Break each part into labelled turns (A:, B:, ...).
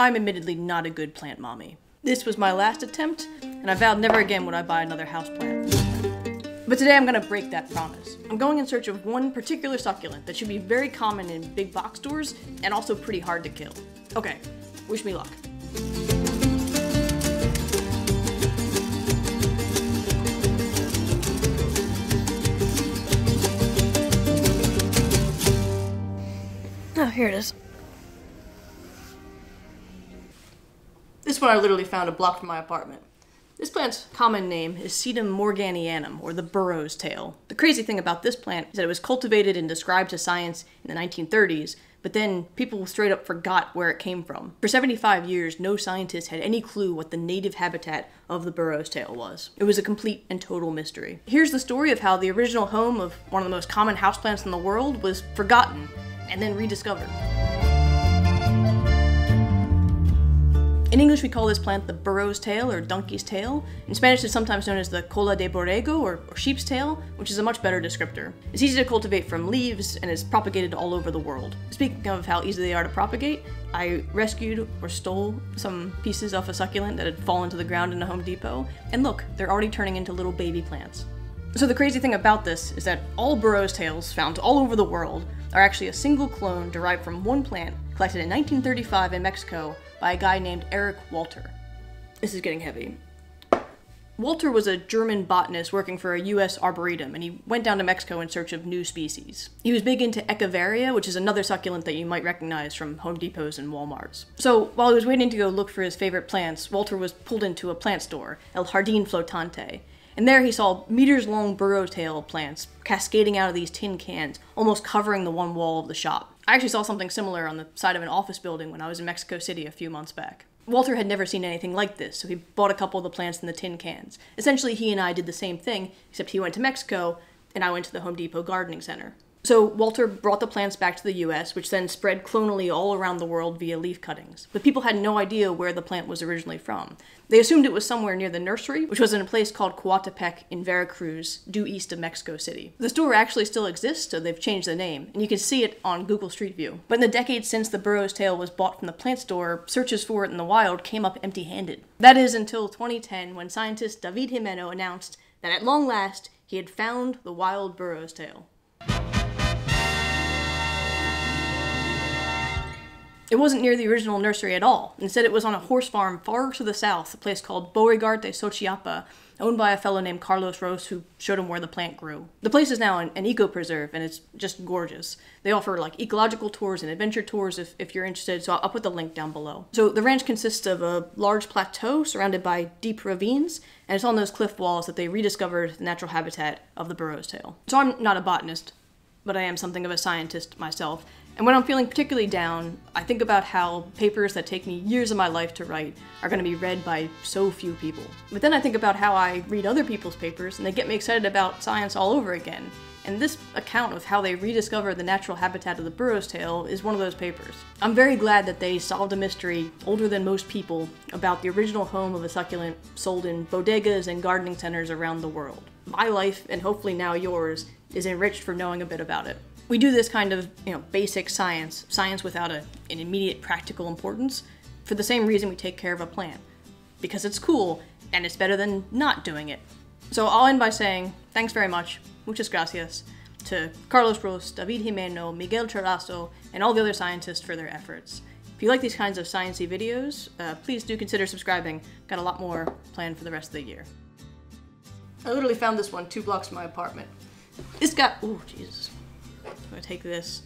A: I'm admittedly not a good plant mommy. This was my last attempt, and I vowed never again would I buy another houseplant. But today I'm gonna break that promise. I'm going in search of one particular succulent that should be very common in big box stores and also pretty hard to kill. Okay, wish me luck. Oh, here it is. This one I literally found a block from my apartment. This plant's common name is Sedum morganianum, or the burro's tail. The crazy thing about this plant is that it was cultivated and described to science in the 1930s, but then people straight up forgot where it came from. For 75 years, no scientist had any clue what the native habitat of the burro's tail was. It was a complete and total mystery. Here's the story of how the original home of one of the most common houseplants in the world was forgotten and then rediscovered. In English, we call this plant the burro's tail or donkey's tail. In Spanish, it's sometimes known as the cola de borrego or, or, sheep's tail, which is a much better descriptor. It's easy to cultivate from leaves and is propagated all over the world. Speaking of how easy they are to propagate, I rescued or stole some pieces off a succulent that had fallen to the ground in a Home Depot, and look, they're already turning into little baby plants. So the crazy thing about this is that all burro's tails found all over the world are actually a single clone derived from one plant collected in 1935 in Mexico by a guy named Eric Walther. This is getting heavy. Walther was a German botanist working for a US arboretum, and he went down to Mexico in search of new species. He was big into Echeveria, which is another succulent that you might recognize from Home Depots and Walmarts. So, while he was waiting to go look for his favorite plants, Walther was pulled into a plant store, El Jardín Flotante, and there he saw meters long burro tail plants cascading out of these tin cans, almost covering the one wall of the shop. I actually saw something similar on the side of an office building when I was in Mexico City a few months back. Walther had never seen anything like this, so he bought a couple of the plants in the tin cans. Essentially, he and I did the same thing, except he went to Mexico and I went to the Home Depot Gardening Center. So Walther brought the plants back to the US, which then spread clonally all around the world via leaf cuttings. But people had no idea where the plant was originally from. They assumed it was somewhere near the nursery, which was in a place called Coatepec in Veracruz, due east of Mexico City. The store actually still exists, so they've changed the name, and you can see it on Google Street View. But in the decades since the burro's tail was bought from the plant store, searches for it in the wild came up empty handed. That is until 2010, when scientist David Jimeno announced that at long last he had found the wild burro's tail. It wasn't near the original nursery at all. Instead, it was on a horse farm far to the south, a place called Bellreguart de Sochiapa, owned by a fellow named Carlos Ros who showed him where the plant grew. The place is now an, an eco preserve, and it's just gorgeous. They offer like ecological tours and adventure tours if, if you're interested, so I'll, I'll put the link down below. So, the ranch consists of a large plateau surrounded by deep ravines, and it's on those cliff walls that they rediscovered the natural habitat of the burro's tail. So, I'm not a botanist, but I am something of a scientist myself. And when I'm feeling particularly down, I think about how papers that take me years of my life to write are going to be read by so few people. But then I think about how I read other people's papers and they get me excited about science all over again. And this account of how they rediscovered the natural habitat of the burro's tail is one of those papers. I'm very glad that they solved a mystery older than most people about the original home of a succulent sold in bodegas and gardening centers around the world. My life, and hopefully now yours, is enriched for knowing a bit about it. We do this kind of, you know, basic science, science without a, an immediate practical importance, for the same reason we take care of a plant. Because it's cool, and it's better than not doing it. So I'll end by saying thanks very much, muchas gracias, to Carlos Ros, David Jimeno, Miguel Cházaro, and all the other scientists for their efforts. If you like these kinds of sciencey videos, uh, please do consider subscribing. Got a lot more planned for the rest of the year. I literally found this one two blocks from my apartment. This got, oh Jesus. I'm gonna take this,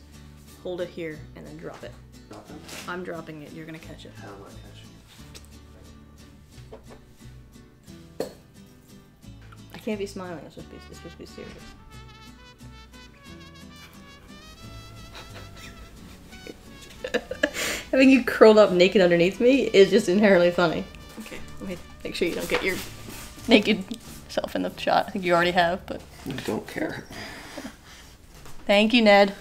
A: hold it here, and then drop it.
B: Drop them.
A: I'm dropping it, you're gonna catch it.
B: How am I catching? it?
A: I can't be smiling, it's supposed to be, it's supposed to be serious. Having you curled up naked underneath me is just inherently funny. Okay, let me make sure you don't get your naked self in the shot. I think you already have, but
B: I don't care.
A: thank you, Ned.